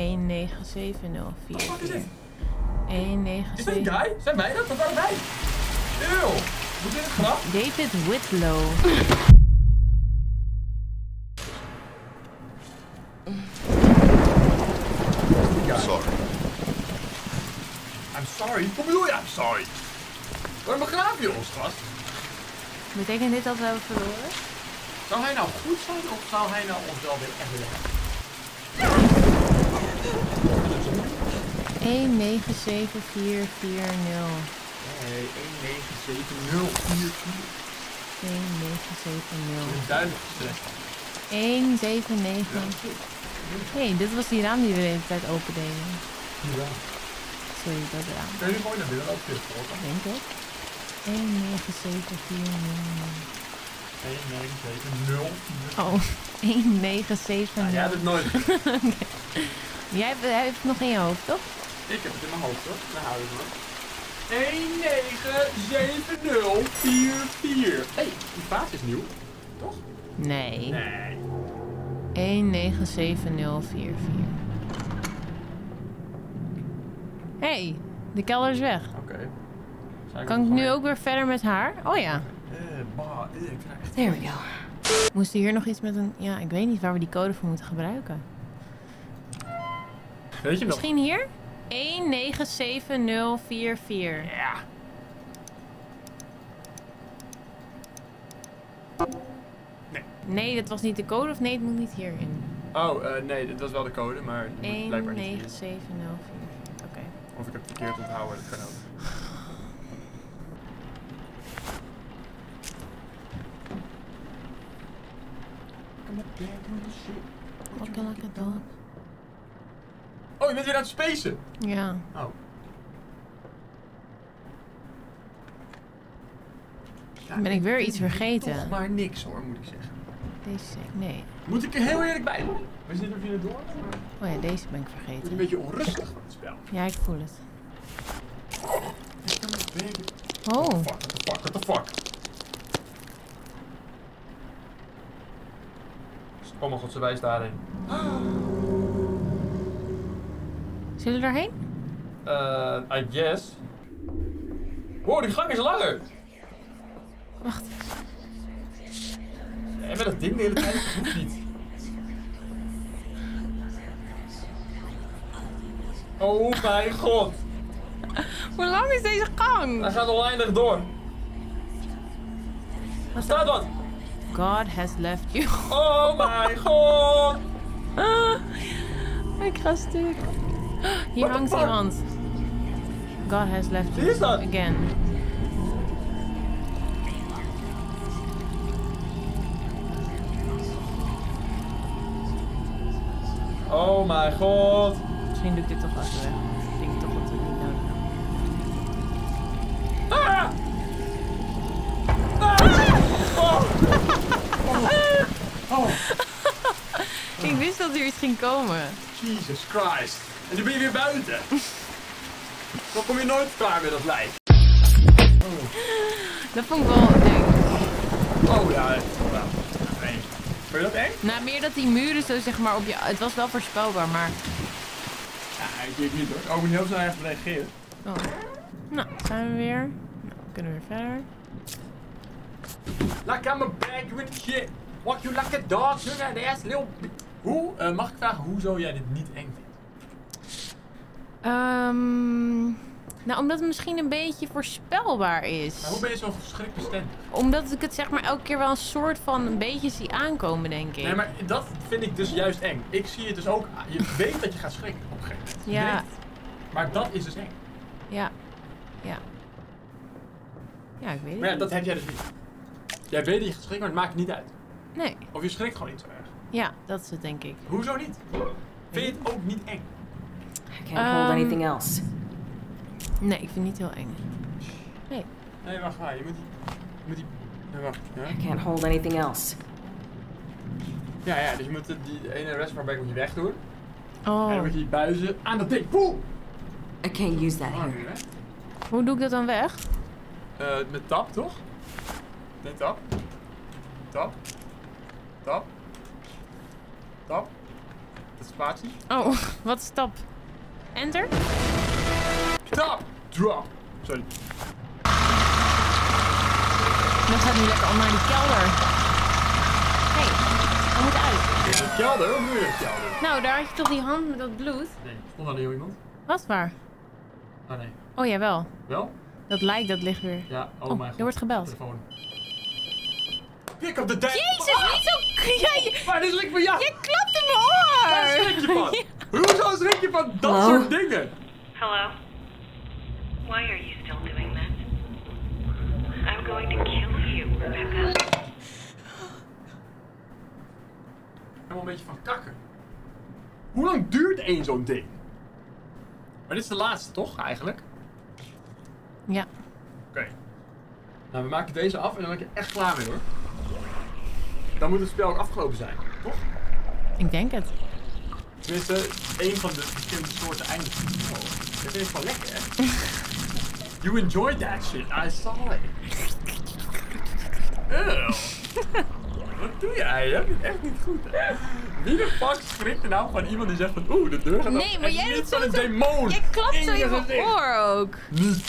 19704. Wat is dit? 197. Is dat een guy? Zijn wij dat? Dat waren wij. Eeuw. Moet dit het grap? David Whitlow. Sorry. I'm sorry. Wat bedoel je? I'm sorry. Waarom begraaf je ons, gast? Betekent dit dat we hebben verloren? Zou hij nou goed zijn of zou hij nou ons wel weer echt willen hebben? 197440. Nee, 197044. 1970. Duidelijk gestrest. 179. Hé, hey, dit was die raam die we de hele tijd open deden. Ja. Sorry, dat raam. Kun je gewoon naar binnen lopen? Denk ik. 19740. 197044. Oh, 1970. Ja, jij hebt het nooit. Jij hebt, het nog in je hoofd, toch? Ik heb het in mijn hoofd hoor. Daar hou ik me. 197044. Hé, die vaas is nieuw. Toch? Nee. Nee. 197044. hey, de kelder is weg. Oké. Kan ik nu ook weer verder met haar? Oh ja. Eh, bah, ik vind haar echt... There we go. Moest hier nog iets met een... Ja, ik weet niet waar we die code voor moeten gebruiken. Weet je nog? Misschien hier? 197044. Ja. Nee. Nee, dat was niet de code of nee, het moet niet hierin. Oh, eh, nee, dit was wel de code, maar die blijkbaar niet hier. 19704. Oké. Of ik heb het verkeerd onthouden, dat kan ook. Walking like a dog. Oh, je bent weer aan het spacen. Ja. Oh. Ja, Ben ik weer iets vergeten? Toch maar niks hoor, moet ik zeggen. Deze nee. Moet ik er heel eerlijk bij doen? We zitten er weer door. Oh ja, deze ben ik Ik word een vergeten. beetje onrustig van het spel. Ja, ik voel het. What Oh, the fuck, what the fuck, what the fuck? Oh mijn god, ze wijst daarheen. Zullen we daarheen? Uh, I guess. Wow, die gang is langer. Wacht. En met dat ding de hele tijd, dat hoeft niet. Oh mijn god. Hoe lang is deze gang? Hij gaat oneindig door. Er staat wat. God has left you. Oh mijn god. Ah, ik ga stuk. Hier What hangt iemand. God has left. Wie is dat? Again. Oh mijn god. Misschien doe ik dit toch wel even weg. Ik denk toch dat we het niet nodig hebben. Ah! Ah! Oh. Oh. oh. Ik wist dat er iets ging komen. Jesus Christ. En nu ben je weer buiten. Dan kom je nooit klaar met dat lijf. Dat vond ik wel eng. Oh ja. Nou, nee. Vond je dat eng? Nou, meer dat die muren zo zeg maar op je... Het was wel voorspelbaar, maar... Ja, ik weet niet hoor. Oh, ik moet heel snel even reageren. Oh. Nou, zijn we weer. Nou, kunnen we weer verder. Like I'm a bag with shit. Walk you like a dog. You got ass little... Hoe, eh, mag ik vragen, hoe zou jij dit niet eng vinden? Ehm nou, omdat het misschien een beetje voorspelbaar is. Maar hoe ben je zo schrikbestendig? Omdat ik het zeg maar elke keer wel een soort van een beetje zie aankomen, denk ik. Nee, maar dat vind ik dus juist eng. Ik zie het dus ook... Je weet dat je gaat schrikken op een gegeven moment. Ja. weet. Maar dat is dus eng. Ja. Ja. Ja, ik weet het Maar ja, dat heb jij dus niet. Jij weet dat je gaat schrikken, maar het maakt niet uit. Nee. Of je schrikt gewoon niet zo erg. Ja, dat is het denk ik. Hoezo niet? Vind je het ook niet eng? I can't hold Um, anything else. Nee, ik vind het niet heel eng. Nee. Nee, wacht maar. Je moet die... Je moet die... Nee, wacht. Ja, I can't hold anything else. ja, ja dus je moet de- die ene reservoir moet je wegdoen. En Oh. dan moet je die buizen aan dat ding. Poeh! I can't use that Oh, hè? Hoe doe ik dat dan weg? Eh, met tap, toch? Nee, tap. Tap. Tap. Tap. de spatie. Oh, wat stap. Enter? Stop! Drop! Sorry. Dan gaat nu lekker al naar die kelder. Hé, hey, we moeten uit. Is het kelder? Bedoel je kelder? Nou, daar had je toch die hand met dat bloed? Nee, stond daar heel iemand? Wat waar? Oh nee. Oh, jawel. Wel? Dat lijkt, dat ligt weer. Ja, oh, Oh, mijn er god. wordt gebeld. Telefoon. Pick up the damn Jezus, niet zo... Jij, Waar is Rick van jou? je klapt in mijn Waar oor! schrik je van? Hoezo schrik je van dat Hallo? soort dingen? Hello? Why are you still doing that? I'm going to kill you, Rebecca. Helemaal een beetje van kakken. Hoe lang duurt één zo'n ding? Maar dit is de laatste, toch, eigenlijk? Ja. Oké. Nou, we maken deze af en dan ben ik er echt klaar mee, hoor. Dan moet het spel ook afgelopen zijn, toch? Ik denk het. Tenminste, één van de verschillende soorten eindigt. Oh, dat is wel lekker, hè? You enjoyed that shit, I saw it. Ew. Wat doe jij? Dat is echt niet goed, hè? Wie de fuck schrikt er nou van iemand die zegt van oeh, de deur gaat Nee, maar jij niet van een demon. Jij klapt zo je gezicht. oor ook. Niet.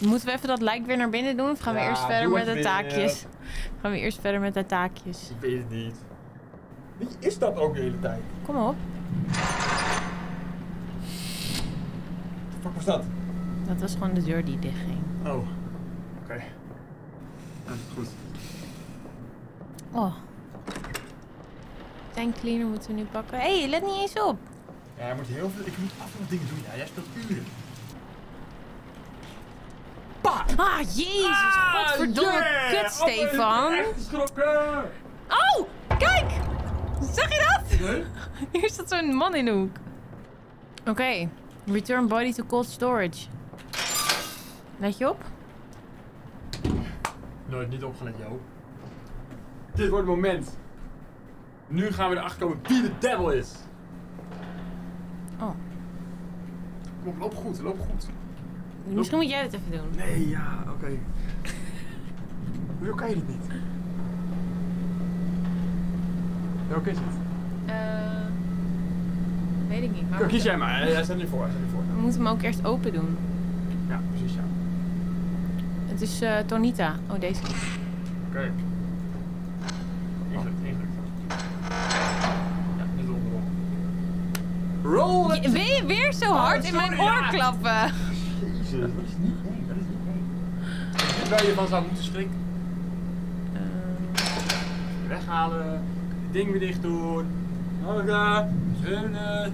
Moeten we even dat lijk weer naar binnen doen? Of gaan we eerst verder met het de taakjes? Gaan we eerst verder met de taakjes? Ik weet het niet. Wie is dat ook de hele tijd? Kom op. Wat fuck was dat? Dat was gewoon de deur die dichtging. Oh. Oké. Dat is goed. Oh. Tank cleaner moeten we nu pakken. Hé, hey, let niet eens op. Ja, hij moet heel veel, ik moet af en toe dingen doen. Ja, jij speelt uren. Ah, jezus. Godverdomme kut, Stefan. Oh, kijk. Zag je dat? Nee? Hier staat zo'n man in de hoek. Oké. Return body to cold storage. Let je op? Nooit niet opgelet, Jo. Dit wordt het moment. Nu gaan we erachter komen wie de devil is. Oh. Kom op, loop goed, loop goed. Misschien moet jij het even doen. Nee, ja, oké. Hoezo kan je dit niet? Welke is het? Eh, weet ik niet. Maar Kies jij maar, hij staat nu voor, hij staat nu voor. we moeten hem ook eerst open doen. Ja, precies, ja. Het is eh, Tonita. Oh, deze. Oké. Ingelukt, ingelukt. Ja, dit onderop. Roll! Je- Wil je weer zo hard in mijn oor ja. klappen? Dat is niet dat is niet. Dit waar je van zou moeten schrikken. Weghalen, het ding weer dicht doen. Hoga, zullen,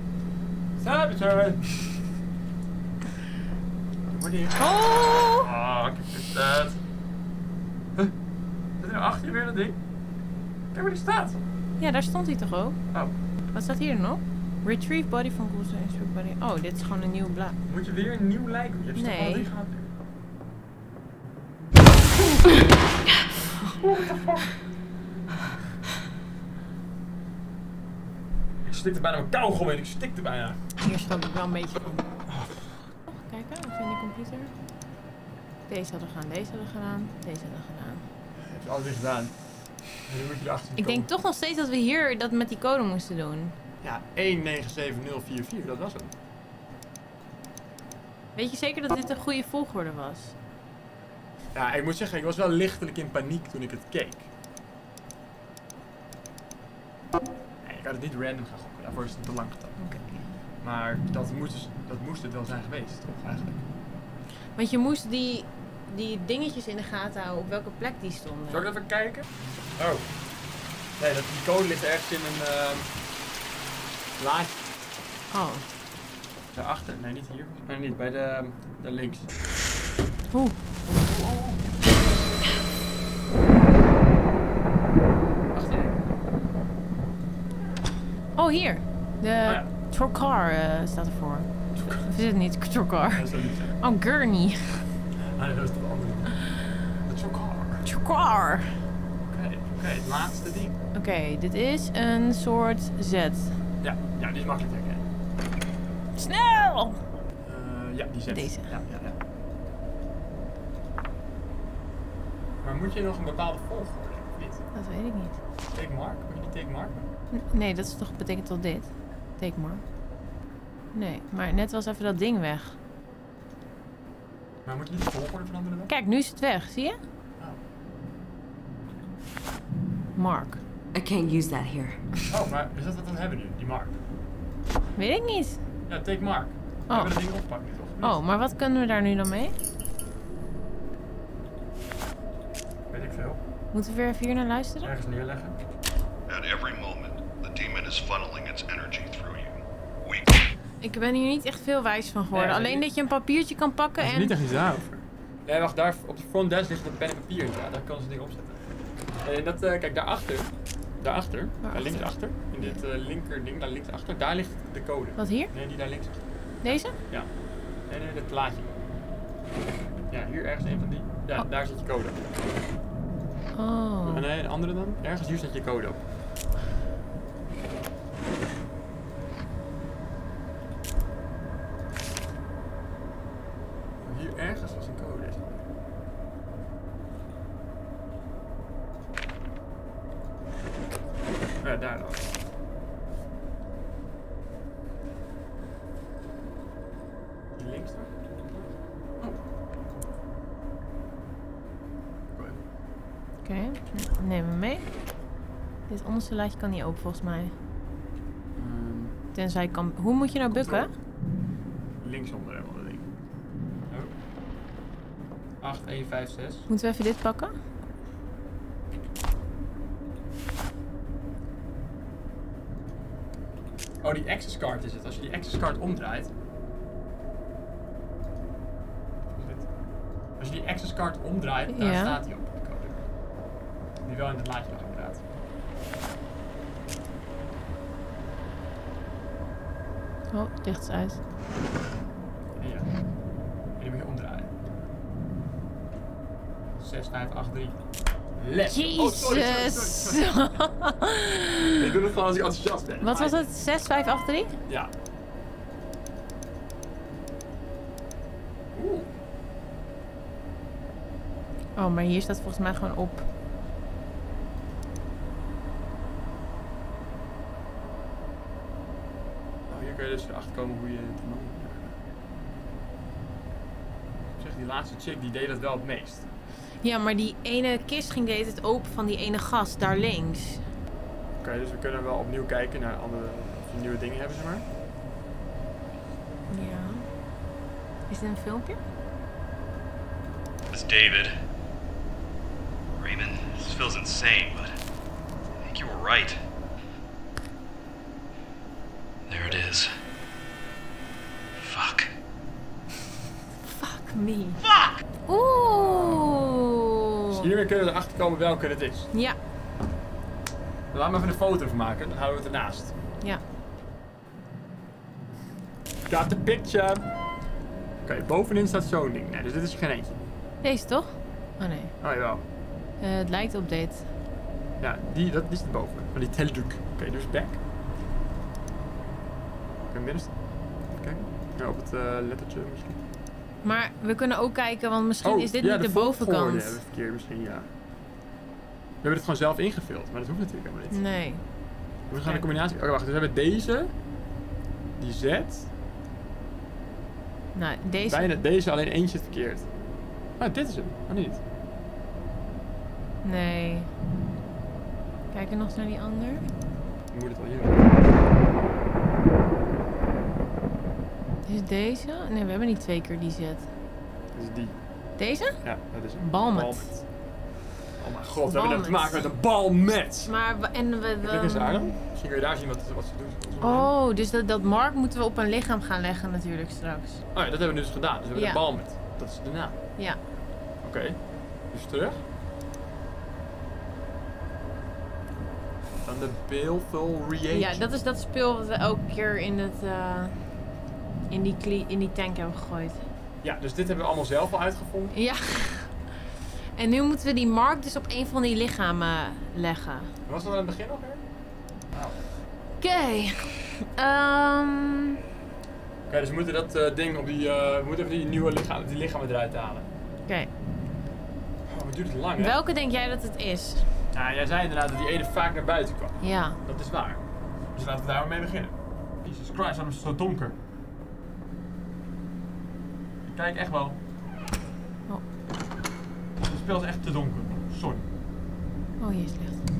saboteur. Oh! Ah, kijk eens dat. Huh? Zit er achter je weer dat ding? Kijk waar die staat. Ja, daar stond hij toch ook? Oh, Wat staat hier nog? Retrieve body van Coulson Instruct body. Oh, dit is gewoon een nieuw blad. moet je weer een nieuw lijk? Je hebt toch Nee. al nu? Ik stikte bijna mijn kauwgom in, ik stikte bijna. Hier schrok ik wel een beetje van. Oh, kijk even in de computer. Deze hadden we gedaan, deze hadden we gedaan, deze hadden we gedaan. Heb je alles weer gedaan. En nu moet je erachter Ik denk toch nog steeds dat we hier dat met die code moesten doen. Ja, 197044, dat was het. Weet je zeker dat dit een goede volgorde was? Ja, ik moet zeggen, ik was wel lichtelijk in paniek toen ik het keek. Nee, ik had het niet random gaan gokken, daarvoor is het te lang geteld. Oké. Maar dat moest, dus- dat moest het wel zijn geweest, toch eigenlijk? Want je moest die, die dingetjes in de gaten houden op welke plek die stonden. Zal ik even kijken? Oh. Nee, dat, die code ligt ergens in een ehm laadje. Oh. Daarachter. Nee, niet hier. Nee, niet. Bij de, de links. Oeh. Wacht even. Oh, hier. De ja. Trokar eh, staat ervoor. Of is het niet? Trokar. Dat zou niet zijn. Oh, Gurney. Ah, nee, dat is de andere. De. Trokar. Oké, oké. Het laatste ding. Oké, dit is een soort Z. Ja, die is makkelijk te herkennen. Snel! Eh, ja, die zet. Deze. Ja, ja, ja. Maar moet je nog een bepaalde volgorde, of niet? Dat weet ik niet. Take mark? Moet je die take mark? N- Nee, dat is toch, betekent toch dit? Take more. Nee, maar net was even dat ding weg. Maar moet je niet de volgorde veranderen dan? Kijk, nu is het weg, zie je? Oh. Mark. I can't use that here. Oh, maar is dat wat we dan hebben nu? Die Mark? Weet ik niet. Ja, take Mark. We Oh. hebben dat ding opgepakt nu toch? Oh, maar wat kunnen we daar nu dan mee? Weet ik veel. Moeten we weer even hier naar luisteren? Ergens neerleggen. At every moment, the demon is funneling its energy through you. Weak. Ik ben hier niet echt veel wijs van geworden. Nee, Alleen niet. dat je een papiertje kan pakken Het is en... niet echt iets daarover. Nee, wacht, daar op de front desk ligt een pen en papier. Ja, daar kan ze ding opzetten. En dat, eh, kijk, daarachter, daarachter, daar Waarachter? linksachter, in dit eh, linker ding, daar linksachter, daar ligt de code. Wat hier? Nee, die daar links achter. Deze? Ja. Nee, nee, dat plaatje. Ja, hier ergens een van die. Ja, Oh. daar zit je code op. Oh. En nee, een andere dan? Ergens hier zet je code op. Hier ergens is een code. is het. Ja, daar dan. Hier links dan? Oh. Oké. Oké, mee. Dit onderste laadje kan niet open volgens mij. Ehm, Tenzij ik kan... Hoe moet je nou bukken? Linksonder helemaal dat ding. Oh. 8, 1, 5, 6. Moeten we even dit pakken? Oh, die access card is het. Als je die access card omdraait. Als je die access card omdraait, daar Ja. staat hij op. Wel in het laadje inderdaad. Oh, het licht is uit. En ja. En die moet je omdraaien. 6, 5, 8, 3. Let. Oh, sorry, sorry, sorry, Jezus! sorry. Ik doe het gewoon als ik enthousiast ben. Wat was het? 6, 5, 8, 3? Ja. Oeh. Oh, maar hier staat volgens mij gewoon op. Dus erachter komen hoe je het man. Zeg, die laatste chick die deed dat wel het meest. Ja, maar die ene kist ging deed het open van die ene gast daar links. Oké, dus we kunnen wel opnieuw kijken naar andere nieuwe dingen hebben, zeg maar. Ja. Is dit een filmpje? It's David. Raymond, this feels insane, but I think you were right. There it is. Fuck. Fuck me. Fuck! Oeh. Dus hiermee kunnen we erachter komen welke het is. Ja, Laat me even een foto van maken, dan houden we het ernaast. ja. Got the picture! Oké, bovenin staat zo'n ding. Nee, dus dit is geen eentje. Deze toch? Oh nee. Oh jawel. Eh, het lijkt op dit. Ja, die, dat die is erboven. Van die telduk. Oké, dus back. Even kijken. Ja, op het eh, lettertje misschien. Maar we kunnen ook kijken, want misschien is dit Oh, ja, niet de, volgorde bovenkant. hebben we verkeerd misschien, ja. We hebben het gewoon zelf ingevuld, maar dat hoeft natuurlijk helemaal niet. Nee. We gaan de Kijk. combinatie... Oké, wacht. Dus we hebben deze. Die Z. Nou, deze. Bijna deze, alleen eentje verkeerd. Ah, dit is hem. Oh, niet. Nee. Kijk nog eens naar die ander. Dan moet het wel hier. Is deze? Nee, we hebben niet twee keer die zet. Dat is die. Deze? Ja, dat is hem. Balmet. Balmet. Oh mijn god, we hebben te maken met een balmet. Maar we, en we... we Kijk eens daar dan. Misschien kun je daar zien wat, wat ze doen. Oh, dus dat, dat mark moeten we op een lichaam gaan leggen natuurlijk straks. Oh ja, dat hebben we dus gedaan. Dus we hebben Ja. de balmet. Dat is de naam. Ja. Oké. Dus terug. Dan de Baleful Reagent. Ja, dat is dat spul wat we elke keer in, het, eh, in, die, in die tank hebben gegooid. Ja, dus dit hebben we allemaal zelf al uitgevonden. Ja. En nu moeten we die mark dus op een van die lichamen leggen. Was dat aan het begin nog weer? Oké. Ehm, Oké, dus we moeten dat eh, ding op die... eh, we moeten even die nieuwe lichaam, die lichamen eruit halen. Oké. Oh, wat duurt het lang, hè? Welke denk jij dat het is? Ja, Nou, jij zei inderdaad dat die ene vaak naar buiten kwam. Ja. Dat is waar. Dus laten we daar maar mee beginnen. Jesus Christ, waarom is het zo donker? Kijk echt wel. Oh. Het spel is echt te donker. Sorry. Oh, hier is het licht.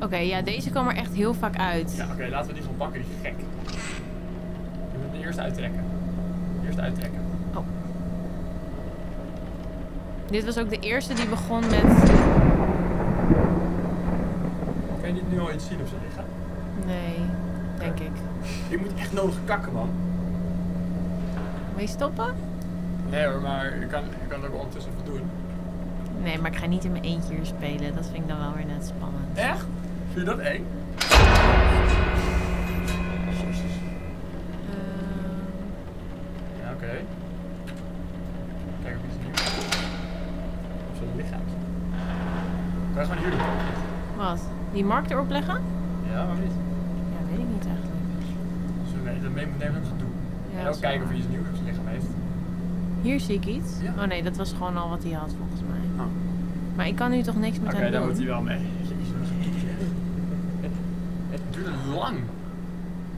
Oké, ja, deze kwam er echt heel vaak uit. Ja, oké, laten we die gewoon pakken, die gek. Je moet hem eerst uittrekken. Eerst uittrekken. Oh. Dit was ook de eerste die begon met... Kan je dit nu al iets zien op zijn lichaam? Nee, denk ik. Ik moet echt nodig kakken, man. Wil je stoppen? Nee hoor, maar ik kan, ik kan het ook ondertussen even doen. Nee, maar ik ga niet in mijn eentje hier spelen. Dat vind ik dan wel weer net spannend. Echt? Vind je dat eng? Ehm, Ja, oké. Kijk of iets nieuws. Op zijn lichaam. Je gewoon hier doen? wat? Die mark erop leggen? Ja, maar niet. Ja, weet ik niet eigenlijk. Als we weten, mee nemen, dat doen. Ja, en ook is kijken of hij iets nieuws op zijn lichaam heeft. Hier zie ik iets. Ja. Oh nee, dat was gewoon al wat hij had volgens mij. Oh. Maar ik kan nu toch niks met Oké, hem daar doen? moet hij wel mee. Het, duurt lang.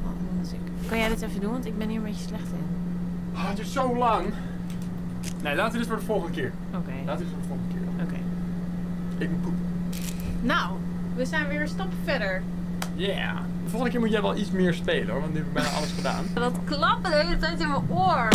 Oh, dan Kan jij dit even doen? Want ik ben hier een beetje slecht in. Oh, het duurt zo lang. Nee, laten we dit voor de volgende keer. Oké. Laten we dit voor de volgende keer. doen. Oké. Ik moet poepen. Nou, we zijn weer een stap verder. Yeah. De volgende keer moet jij wel iets meer spelen hoor, want nu heb ik bijna alles gedaan. Dat klappen de hele tijd in mijn oor.